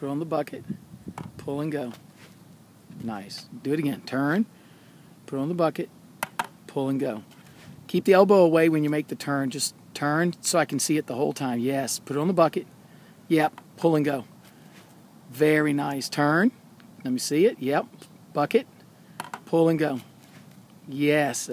Put on the bucket. Pull and go. Nice. Do it again. Turn. Put on the bucket. Pull and go. Keep the elbow away when you make the turn. Just turn so I can see it the whole time. Yes. Put it on the bucket. Yep. Pull and go. Very nice. Turn. Let me see it. Yep. Bucket. Pull and go. Yes.